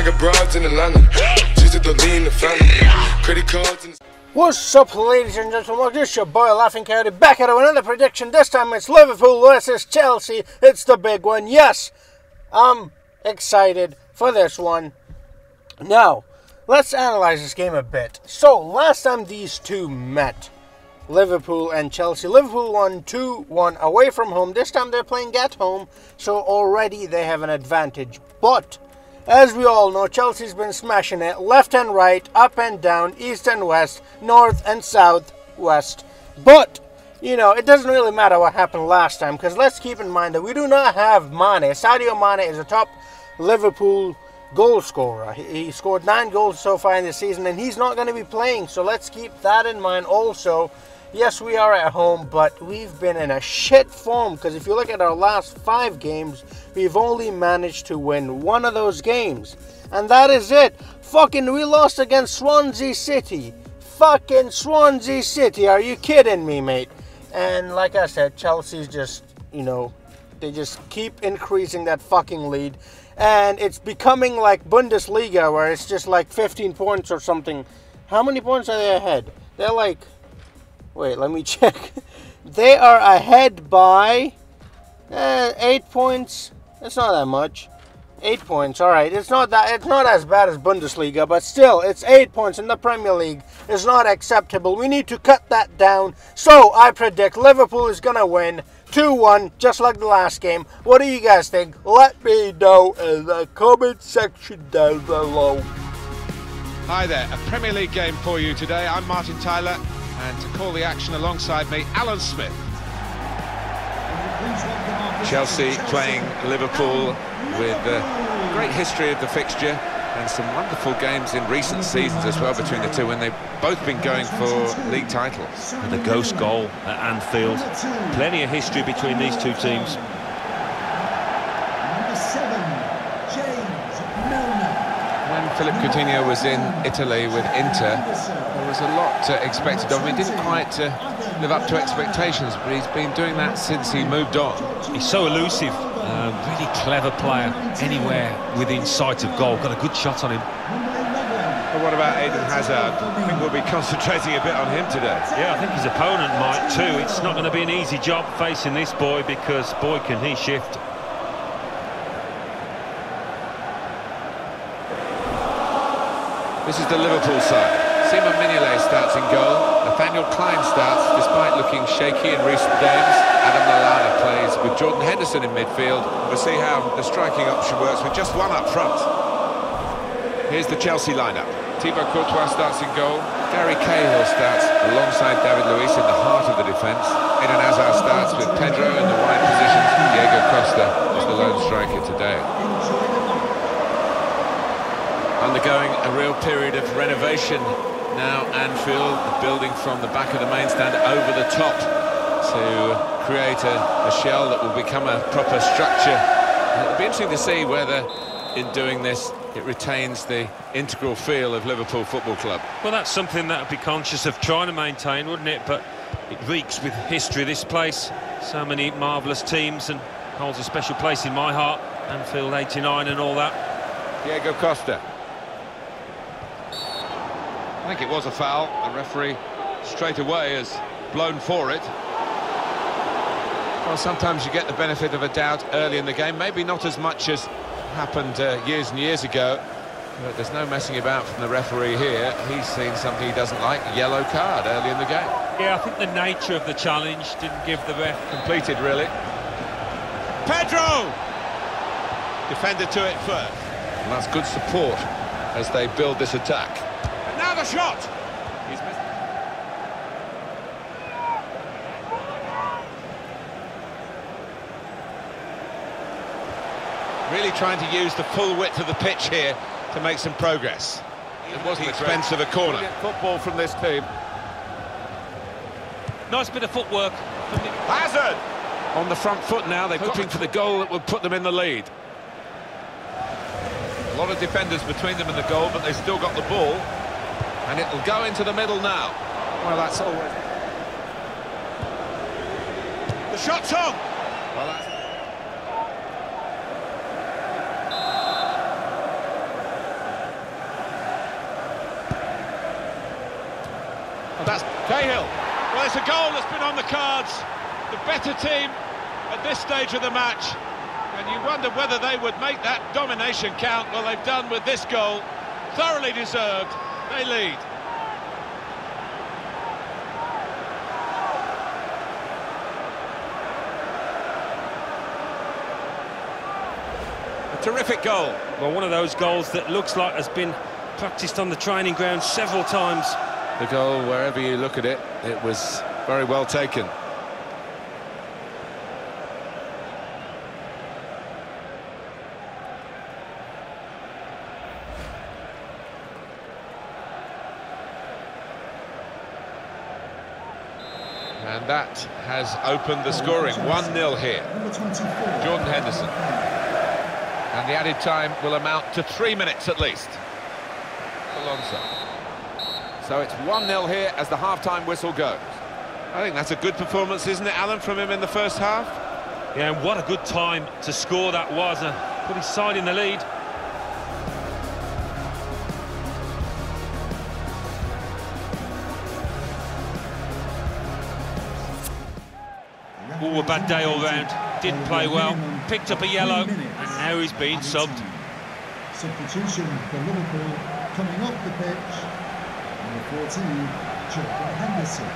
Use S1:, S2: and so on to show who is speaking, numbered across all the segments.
S1: I got broads in Atlanta. Just at the lean the family. Credit cards and
S2: What's up, ladies and gentlemen? This is your boy Laughing Coyote back at another prediction. This time it's Liverpool versus Chelsea. It's the big one. Yes, I'm excited for this one. Now, let's analyze this game a bit. So, last time these two met, Liverpool and Chelsea, Liverpool won 2 1 away from home. This time they're playing at home, so already they have an advantage. But as we all know, Chelsea's been smashing it left and right, up and down, east and west, north and south, west. But, you know, it doesn't really matter what happened last time because let's keep in mind that we do not have Mane. Sadio Mane is a top Liverpool goal scorer. He, scored nine goals so far in the season and he's not going to be playing. So let's keep that in mind also. Yes, we are at home, but we've been in a shit form because if you look at our last five games, we've only managed to win one of those games. And that is it. Fucking, we lost against Swansea City. Fucking Swansea City. Are you kidding me, mate? And like I said, Chelsea's just, you know, they just keep increasing that fucking lead. And it's becoming like Bundesliga where it's just like 15 points or something. How many points are they ahead? They're like Wait, let me check. they are ahead by eh, eight points. It's not that much. Eight points. All right. It's not that. It's not as bad as Bundesliga, but still, it's eight points in the Premier League. It's not acceptable. We need to cut that down. So I predict Liverpool is gonna win 2-1, just like the last game. What do you guys think? Let me know in the comment section down below.
S3: Hi there, a Premier League game for you today. I'm Martin Tyler, and to call the action alongside me, Alan Smith. Chelsea playing Liverpool with a great history of the fixture and some wonderful games in recent seasons as well between the two when they've both been going for league titles.
S4: And the ghost goal at Anfield. Plenty of history between these two teams.
S3: When Philip Coutinho was in Italy with Inter, there was a lot uh, expected of him. He didn't quite uh, live up to expectations, but he's been doing that since he moved on.
S4: He's so elusive, um, really clever player, anywhere within sight of goal. Got a good shot on him.
S3: But what about Eden Hazard? I think we'll be concentrating a bit on him today.
S4: Yeah, I think his opponent might too. It's not going to be an easy job facing this boy because, boy, can he shift.
S3: This is the Liverpool side. Simon Mignolet starts in goal. Nathaniel Klein starts, despite looking shaky in recent games. Adam Lallana plays with Jordan Henderson in midfield. We'll see how the striking option works with just one up front. Here's the Chelsea lineup. Thibaut Courtois starts in goal. Gary Cahill starts alongside David Luiz in the heart of the defence. Eden Hazard starts with Pedro in the wide positions. Diego Costa is the lone striker today undergoing a real period of renovation now Anfield building from the back of the main stand over the top to create a, a shell that will become a proper structure it'll be interesting to see whether in doing this it retains the integral feel of Liverpool Football Club
S4: Well, that's something that would be conscious of trying to maintain, wouldn't it? But it reeks with history, this place. So many marvellous teams and holds a special place in my heart. Anfield 89 and all that.
S3: Diego Costa think it was a foul. The referee straight away has blown for it. Well, sometimes you get the benefit of a doubt early in the game. Maybe not as much as happened uh, years and years ago. But there's no messing about from the referee here. He's seen something he doesn't like, yellow card early in the game.
S4: Yeah, I think the nature of the challenge didn't give the ref...
S3: Completed, really. Pedro! Defender to it first. And that's good support as they build this attack. And now the shot! He's missed. Really trying to use the full width of the pitch here to make some progress. It wasn't the expense of a corner. Football from this team.
S4: Nice bit of footwork.
S3: Hazard! On the front foot now, they're hoping for the goal that will put them in the lead. A lot of defenders between them and the goal, but they've still got the ball. And it'll go into the middle now. Well, that's all. The shot's on! Well, that's... Well, that's Cahill. Well, it's a goal that's been on the cards. The better team at this stage of the match. And you wonder whether they would make that domination count. Well, they've done with this goal. Thoroughly deserved. They lead. A terrific goal.
S4: Well, one of those goals that looks like has been practiced on the training ground several times.
S3: The goal, wherever you look at it, it was very well taken. And that has opened the scoring. 1-0 here. Jordan Henderson. And the added time will amount to three minutes at least. Alonso. So it's 1-0 here as the half-time whistle goes. I think that's a good performance, isn't it, Alan, from him in the first half?
S4: Yeah, and what a good time to score that was. Uh, put his side in the lead. Oh, a bad day all round. Didn't play well. Picked up a yellow, and now he's been subbed.
S5: Substitution for Liverpool coming off the pitch. Number 14, Jordan Henderson.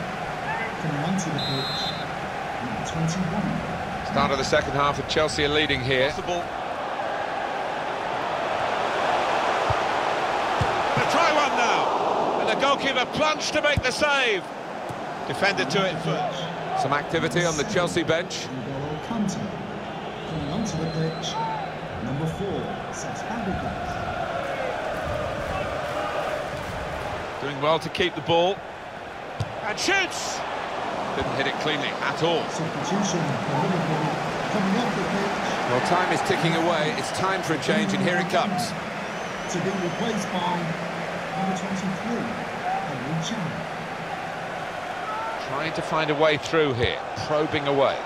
S5: Coming onto the pitch, number 21.
S3: Start of the second half with Chelsea are leading here.
S4: Possible.
S3: They try one now. And the goalkeeper plunged to make the save. Defended to it first. Some activity on the Chelsea bench.
S5: Coming onto the pitch, number 4, Cesc
S3: Doing well to keep the ball. And shoots! Didn't hit it cleanly at all.
S5: Substitution for Liverpool coming off the pitch
S3: Well, time is ticking away. It's time for a change, and here it comes.
S5: to be replaced by number 23, Henry Chan.
S3: Trying to find a way through here, probing away.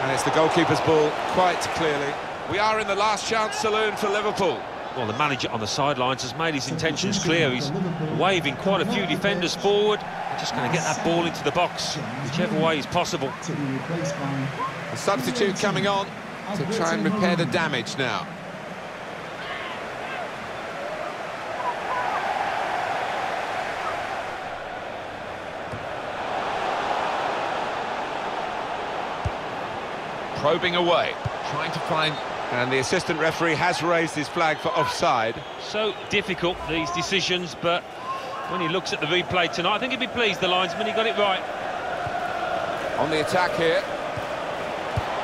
S3: And it's the goalkeeper's ball, quite clearly. We are in the last chance saloon for Liverpool.
S4: Well, the manager on the sidelines has made his intentions clear. He's waving quite a few defenders forward. Just going to get that ball into the box, whichever way is possible.
S5: To be replaced by
S3: A substitute coming on to try and repair the damage now. Probing away, trying to find... And the assistant referee has raised his flag for offside.
S4: So difficult, these decisions, but when he looks at the replay tonight, I think he'd be pleased, the linesman, he got it right.
S3: On the attack here,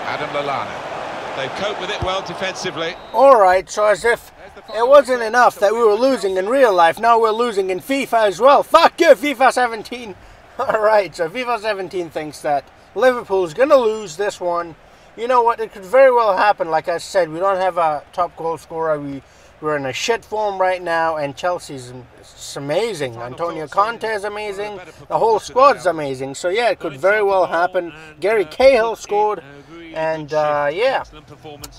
S3: Adam Lallana. They've coped with it well defensively.
S2: Alright, so as if it wasn't enough that we were losing in real life, now we're losing in FIFA as well. Fuck you, FIFA 17! Alright, so FIFA 17 thinks that Liverpool's gonna lose this one. You know what, it could very well happen, like I said, we don't have a top goal scorer, we, we're in a shit form right now, and Chelsea's it's amazing. Antonio Conte is amazing, the whole squad's amazing, so yeah, it could very well happen. Gary Cahill scored, and uh, yeah.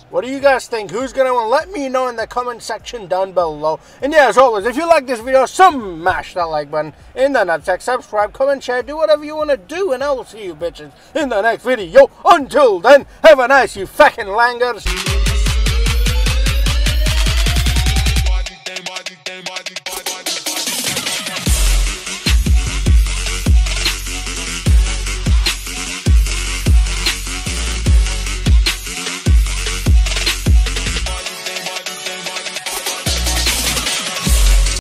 S2: What do you guys think? Who's going to win? Let me know in the comment section down below. And yeah, as always, if you like this video, smash that like button. In the nutsack, subscribe, comment, share, do whatever you want to do. And I will see you bitches in the next video. Until then, have a nice you fucking langers.